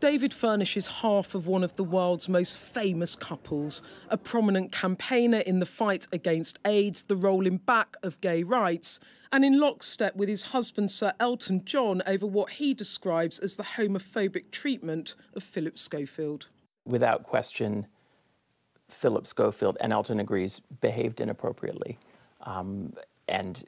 David Furnish is half of one of the world's most famous couples, a prominent campaigner in the fight against AIDS, the rolling back of gay rights, and in lockstep with his husband Sir Elton John over what he describes as the homophobic treatment of Philip Schofield. Without question, Philip Schofield, and Elton agrees, behaved inappropriately. Um, and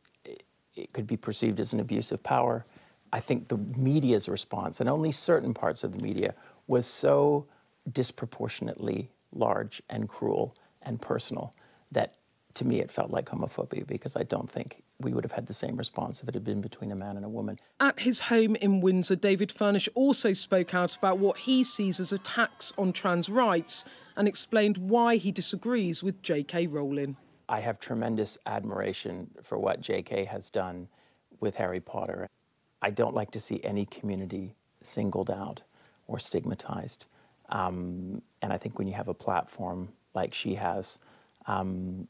it could be perceived as an abuse of power. I think the media's response, and only certain parts of the media, was so disproportionately large and cruel and personal that to me it felt like homophobia because I don't think we would have had the same response if it had been between a man and a woman. At his home in Windsor, David Furnish also spoke out about what he sees as attacks on trans rights and explained why he disagrees with J.K. Rowling. I have tremendous admiration for what J.K. has done with Harry Potter. I don't like to see any community singled out or stigmatized. Um, and I think when you have a platform like she has, um,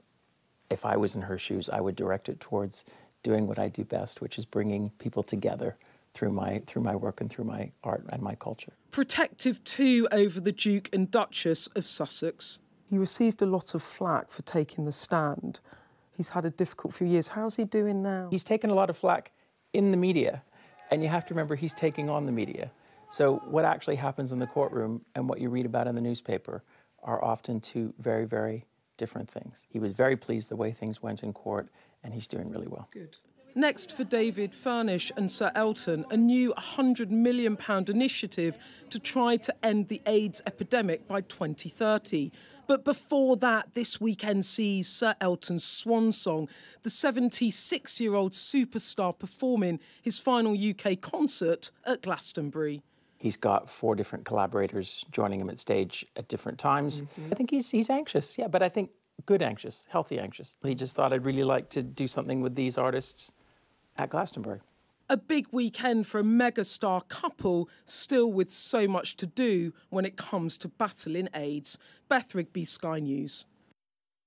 if I was in her shoes, I would direct it towards doing what I do best, which is bringing people together through my through my work and through my art and my culture. Protective too over the Duke and Duchess of Sussex. He received a lot of flack for taking the stand. He's had a difficult few years. How's he doing now? He's taken a lot of flack in the media and you have to remember he's taking on the media. So what actually happens in the courtroom and what you read about in the newspaper are often two very, very different things. He was very pleased the way things went in court, and he's doing really well. Good. Next for David Furnish and Sir Elton, a new £100 million initiative to try to end the AIDS epidemic by 2030. But before that, this weekend sees Sir Elton's swan song, the 76 year old superstar performing his final UK concert at Glastonbury. He's got four different collaborators joining him at stage at different times. Mm-hmm. I think he's, he's anxious, yeah, but I think good anxious, healthy anxious. He just thought I'd really like to do something with these artists at Glastonbury a big weekend for a megastar couple, still with so much to do when it comes to battling AIDS. Beth Rigby, Sky News.